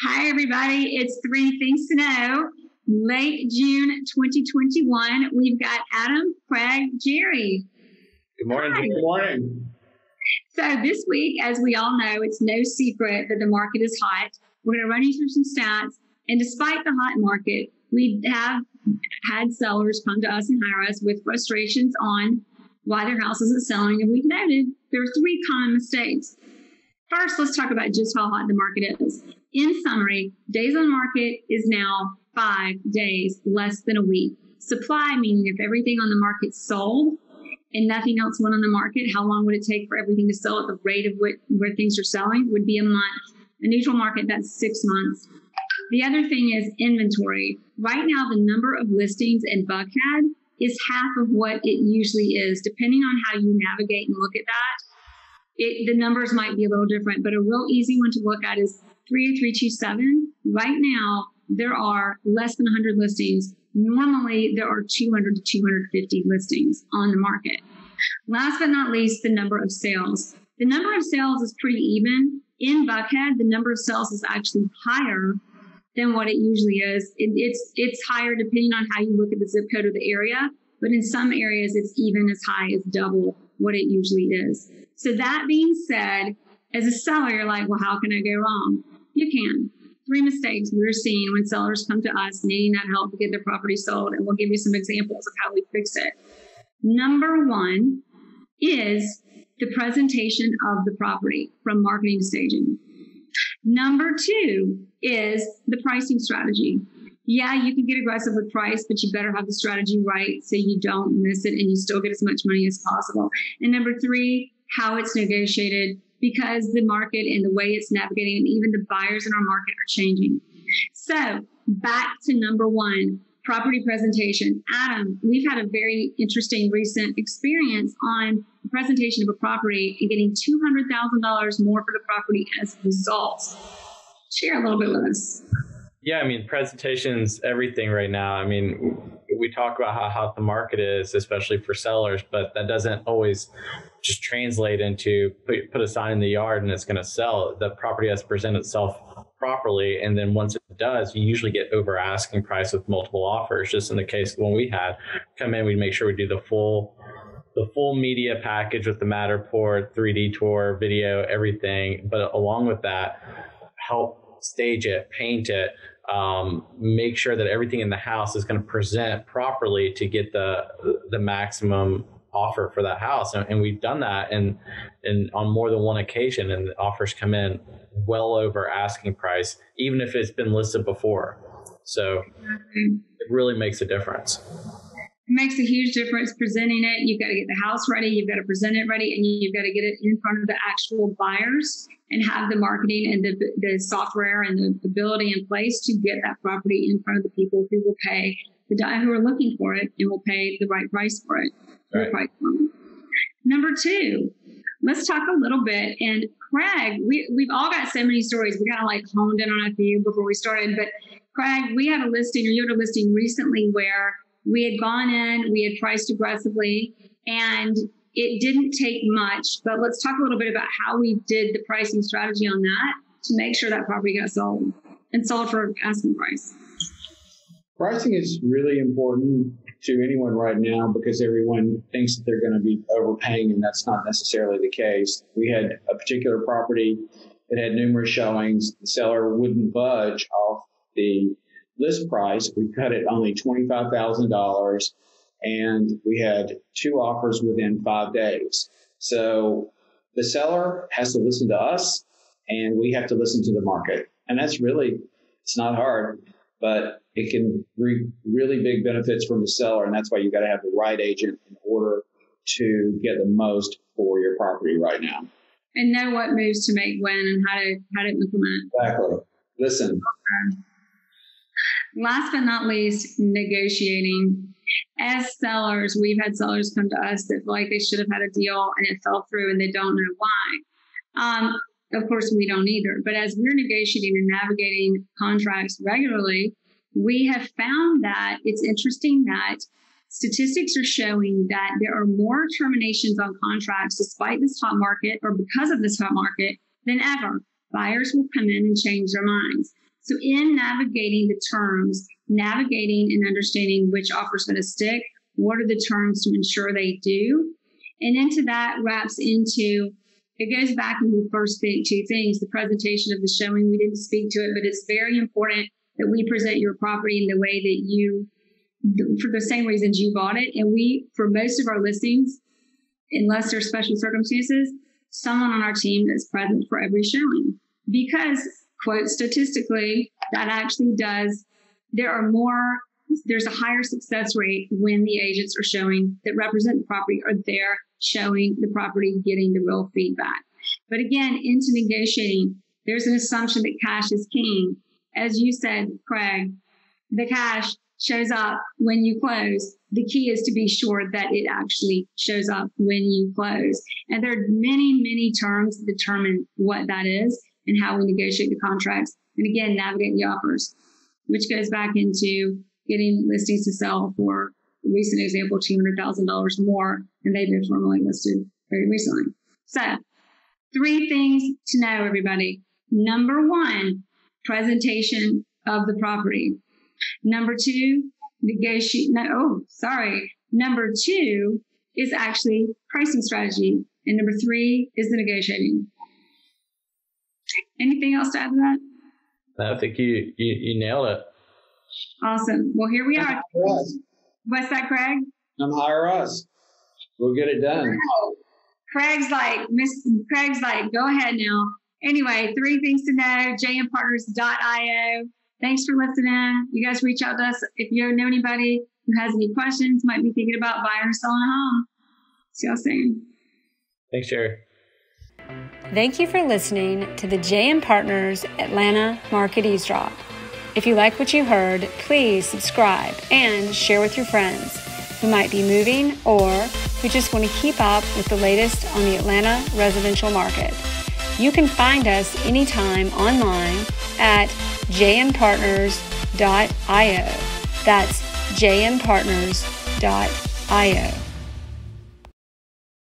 Hi, everybody. It's three things to know. Late June 2021. We've got Adam, Craig, Jere. Good morning. Hi. Good morning. So, this week, as we all know, it's no secret that the market is hot. We're going to run you through some stats. And despite the hot market, we have had sellers come to us and hire us with frustrations on why their house isn't selling. And we've noted there are three common mistakes. First, let's talk about just how hot the market is. In summary, days on market is now five days, less than a week. Supply, meaning if everything on the market sold and nothing else went on the market, how long would it take for everything to sell at the rate of what, where things are selling? Would be a month. A neutral market, that's six months. The other thing is inventory. Right now, the number of listings in Buckhead is half of what it usually is. Depending on how you navigate and look at that, it, the numbers might be a little different, but a real easy one to look at is 30327. Right now, there are less than 100 listings. Normally, there are 200 to 250 listings on the market. Last but not least, the number of sales. The number of sales is pretty even. In Buckhead, the number of sales is actually higher than what it usually is. It, it's it's higher depending on how you look at the zip code of the area, but in some areas it's even as high as double what it usually is. So that being said, as a seller, you're like, well, how can I go wrong? You can. Three mistakes we're seeing when sellers come to us needing that help to get their property sold, and we'll give you some examples of how we fix it. Number one is the presentation of the property from marketing to staging. Number two is the pricing strategy. Yeah, you can get aggressive with price, but you better have the strategy right so you don't miss it and you still get as much money as possible. And number three, how it's negotiated because the market and the way it's navigating and even the buyers in our market are changing. So back to number one, property presentation. Adam, we've had a very interesting recent experience on the presentation of a property and getting $200,000 more for the property as a result. Share a little bit with us. Yeah, I mean, presentation's everything right now. I mean, we talk about how hot the market is, especially for sellers, but that doesn't always just translate into put, put a sign in the yard and it's going to sell. The property has to present itself properly. And then once it does, you usually get over asking price with multiple offers. Just in the case when we had come in, we'd make sure we do the full the full media package with the Matterport, 3D tour, video, everything. But along with that, help stage it, paint it, um, make sure that everything in the house is going to present properly to get the the maximum offer for that house and, and, we've done that and and on more than one occasion and the offers come in well over asking price even if it's been listed before so it really makes a difference it makes a huge difference presenting it. You've got to get the house ready, you've got to present it ready, and you've got to get it in front of the actual buyers and have the marketing and the, the software and the ability in place to get that property in front of the people who will pay the who are looking for it and will pay the right price for it. Right. Number two, let's talk a little bit. And Craig, we, we've all got so many stories. We kind of like honed in on a few before we started. But Craig, we had a listing, or you had a listing recently where we had gone in, we had priced aggressively, and it didn't take much. But let's talk a little bit about how we did the pricing strategy on that to make sure that property got sold and sold for asking price. Pricing is really important to anyone right now because everyone thinks that they're going to be overpaying, and that's not necessarily the case. We had a particular property that had numerous showings. The seller wouldn't budge off the list price. We cut it only $25,000 and we had two offers within five days. So the seller has to listen to us and we have to listen to the market. And that's really, it's not hard, but it can reap really big benefits from the seller. And that's why you got to have the right agent in order to get the most for your property right now. And know what moves to make when and how to how to implement. Exactly. Listen. Okay. Last but not least, negotiating. As sellers, we've had sellers come to us that feel like they should have had a deal and it fell through and they don't know why. Um, of course, we don't either. But as we're negotiating and navigating contracts regularly, we have found that it's interesting that statistics are showing that there are more terminations on contracts despite this hot market or because of this hot market than ever. Buyers will come in and change their minds. So, in navigating the terms, navigating and understanding which offer's going to stick, what are the terms to ensure they do? And into that wraps into it goes back to the first thing, two things the presentation of the showing. We didn't speak to it, but it's very important that we present your property in the way that you, for the same reasons you bought it. And we, for most of our listings, unless there's special circumstances, someone on our team is present for every showing because, quote, statistically, that actually does, there are more, there's a higher success rate when the agents are showing that represent the property are there showing the property, getting the real feedback. But again, into negotiating, there's an assumption that cash is king. As you said, Craig, the cash shows up when you close. The key is to be sure that it actually shows up when you close. And there are many, many terms that determine what that is and how we negotiate the contracts. And again, navigate the offers, which goes back into getting listings to sell for recent example, $200,000 more, and they've been formally listed very recently. So, three things to know, everybody. Number one, presentation of the property. Number two, negotiate. No, oh, sorry. Number two is actually pricing strategy. And number three is the negotiating. Anything else to add to that? I think you, you, you nailed it. Awesome. Well, here we are. What's that, Craig? Come hire us. We'll get it done. Craig's like, Miss Craig's like, go ahead now. Anyway, three things to know, jmpartners.io. Thanks for listening. You guys reach out to us if you know anybody who has any questions, might be thinking about buying or selling a home. See y'all soon. Thanks, Jere. Thank you for listening to the JM Partners Atlanta Market Eavesdrop. If you like what you heard, please subscribe and share with your friends who might be moving or who just want to keep up with the latest on the Atlanta residential market. You can find us anytime online at jmpartners.io. That's jmpartners.io.